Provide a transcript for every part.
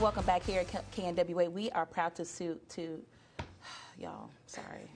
Welcome back here at KNWA. We are proud to suit to y'all. Sorry.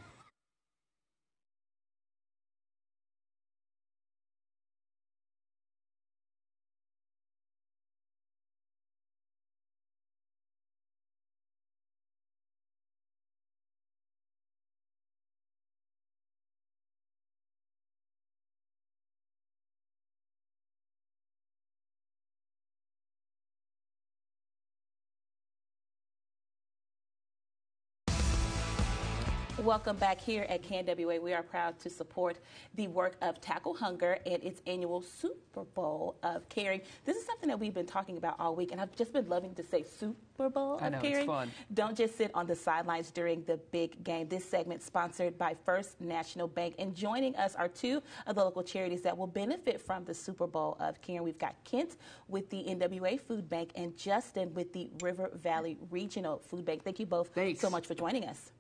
Welcome back here at KNWA. We are proud to support the work of Tackle Hunger and its annual Souper Bowl of Caring. This is something that we've been talking about all week, and I've just been loving to say Souper Bowl I of know, Caring. it's fun. Don't just sit on the sidelines during the big game. This segment sponsored by First National Bank, and joining us are two of the local charities that will benefit from the Souper Bowl of Caring. We've got Kent with the NWA Food Bank and Justin with the River Valley Regional Food Bank. Thank you both Thanks. so much for joining us.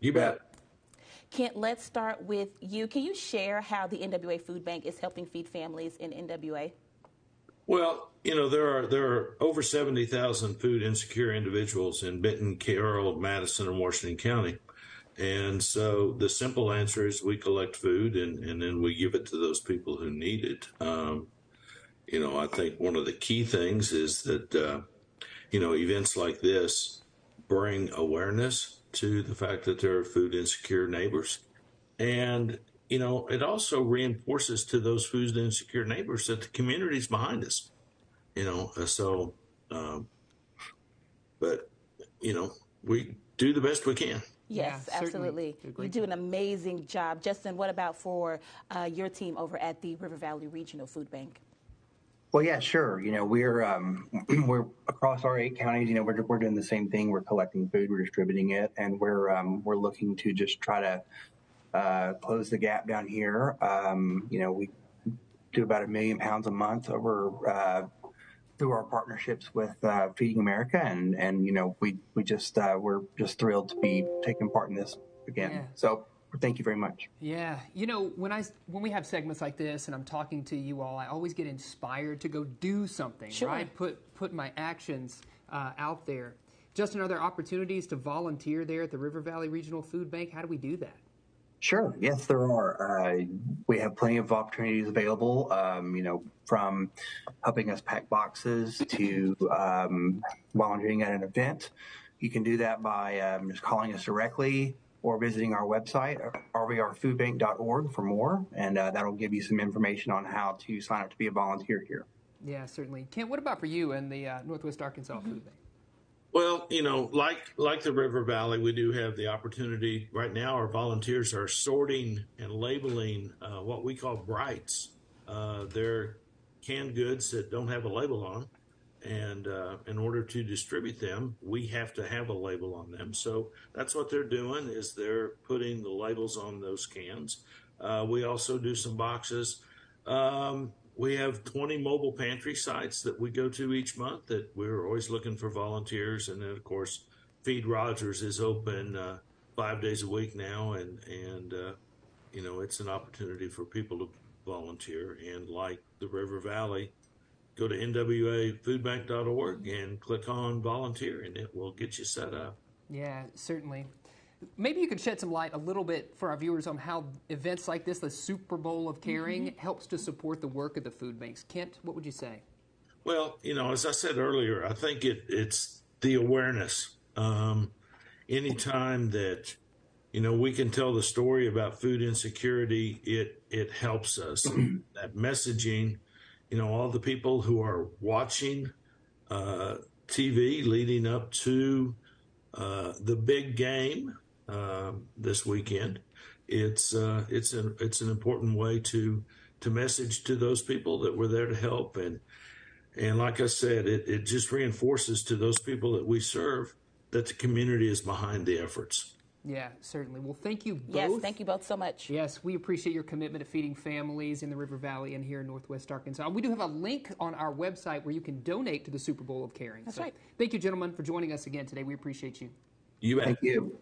You bet. Kent, let's start with you. Can you share how the NWA Food Bank is helping feed families in NWA? Well, you know there are there are over seventy thousand food insecure individuals in Benton, Carroll, Madison, and Washington County, and so the simple answer is we collect food and and then we give it to those people who need it. Um, you know, I think one of the key things is that uh, you know events like this bring awareness to the fact that there are food insecure neighbors, and you know it also reinforces to those food insecure neighbors that the community is behind us. You know, uh, so, um, but you know we do the best we can. Yes, Yeah, absolutely. You do an amazing job. Justin, what about for uh, your team over at the River Valley Regional Food Bank? Well, yeah, sure. You know, we're um, we're across our eight counties. You know, we're we're doing the same thing. We're collecting food, we're distributing it, and we're um, we're looking to just try to uh, close the gap down here. Um, you know, we do about a million pounds a month over uh, through our partnerships with uh, Feeding America, and and you know, we we just uh, we're just thrilled to be taking part in this again. Yeah. So, thank you very much. Yeah, you know when I when we have segments like this and I'm talking to you all, I always get inspired to go do something, Sure. right? Put put my actions uh, out there. Justin, are there opportunities to volunteer there at the River Valley Regional Food Bank? How do we do that? Sure. Yes, there are. Uh, we have plenty of opportunities available. Um, you know, from helping us pack boxes to um, volunteering at an event. You can do that by um, just calling us directly or visiting our website, rvrfoodbank.org, for more, and uh, that'll give you some information on how to sign up to be a volunteer here. Yeah, certainly. Kent, what about for you and the uh, Northwest Arkansas Food Bank? Well, you know, like like the River Valley, we do have the opportunity right now. Our volunteers are sorting and labeling uh, what we call brights. Uh, they're canned goods that don't have a label on, and uh, in order to distribute them, we have to have a label on them. So that's what they're doing is they're putting the labels on those cans. Uh, we also do some boxes. Um, we have 20 mobile pantry sites that we go to each month that we're always looking for volunteers. And then, of course, Feed Rogers is open uh, five days a week now. And, and uh, you know, it's an opportunity for people to volunteer. And like the River Valley, go to nwafoodbank.org and click on volunteer, and it will get you set up. Yeah, certainly. Maybe you could shed some light a little bit for our viewers on how events like this, the Souper Bowl of Caring, helps to support the work of the food banks. Kent, what would you say? Well, you know, as I said earlier, I think it, it's the awareness. Um, anytime that you know we can tell the story about food insecurity, it it helps us. that messaging, you know, all the people who are watching uh, TV leading up to uh, the big game um this weekend. It's uh, it's an it's an important way to to message to those people that we're there to help and and like I said, it, it just reinforces to those people that we serve that the community is behind the efforts. Yeah, certainly. Well, thank you both. Yes, thank you both so much. Yes, we appreciate your commitment to feeding families in the River Valley and here in Northwest Arkansas. We do have a link on our website where you can donate to the Souper Bowl of Caring. That's So right. Thank you, gentlemen, for joining us again today. We appreciate you. You bet. Thank you.